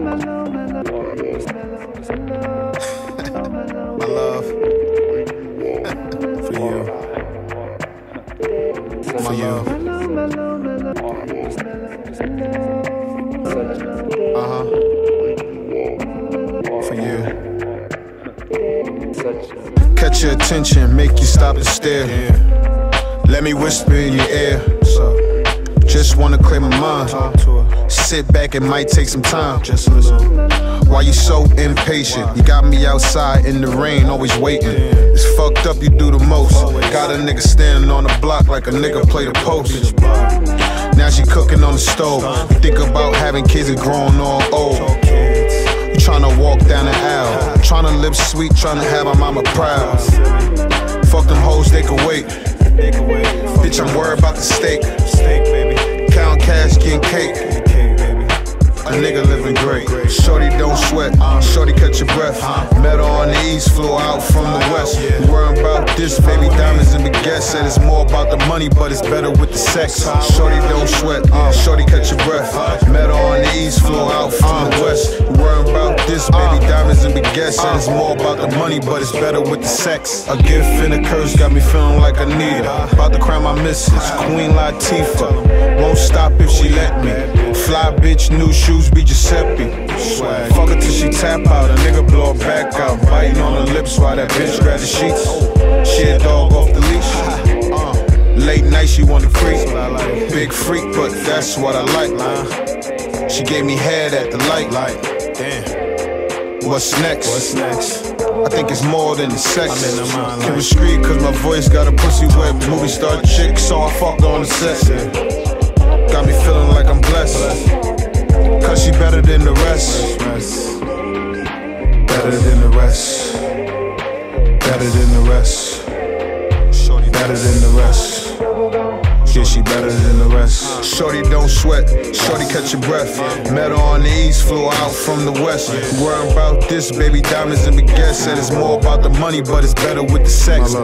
My love. For you. For you. Uh huh. For you. Catch your attention, make you stop and stare. Let me whisper in your ear. Just wanna clear my mind. Sit back, it might take some time. Just listen. Why you so impatient? You got me outside in the rain, always waiting. It's fucked up, you do the most. Got a nigga standing on the block like a nigga play the post. Now she cooking on the stove. Think about having kids and growing all old. You tryna walk down the aisle. Tryna live sweet, tryna have my mama proud. Fuck them hoes, they can wait. Bitch, I'm worried about the steak. Count cash, getting cake. A nigga living great. Shorty don't sweat. Shorty catch your breath. Met her on the east, flew out from the west. Worrying about this, baby diamonds and baguette. Said it's more about the money, but it's better with the sex. Shorty don't sweat. Shorty catch your breath. Met her on the east, flew out from the west. Worrying about this, baby diamonds and baguette. Said it's more about the money, but it's better with the sex. A gift and a curse got me feeling like I need her. About to crown my missus, Queen Latifah. Won't stop if she let me. Fly bitch, new shoes be Giuseppe. Swag. Fuck her till she tap out, a nigga blow her back out. Biting on her lips while that bitch grab the sheets. She a dog off the leash. Late night, she wanna creep. Big freak, but that's what I like. She gave me head at the light. Like, damn. What's next? What's next? I think it's more than the sex. I'm in the mind, like- Chemistry, cause my voice got a pussy wet. Movie star chick, so I fucked on the set. Got me feeling like I'm blessed. Cause she better than the rest. Better than the rest. Better than the rest. Better than the rest. Yeah, she better than the rest. Shorty don't sweat, shorty catch your breath. Met her on the east, flew out from the west. Worrying about this, baby diamonds and baguette. Said it's more about the money, but it's better with the sex.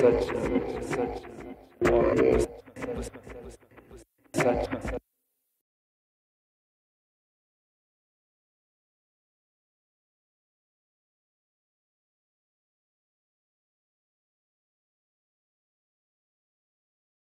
Such, such, such,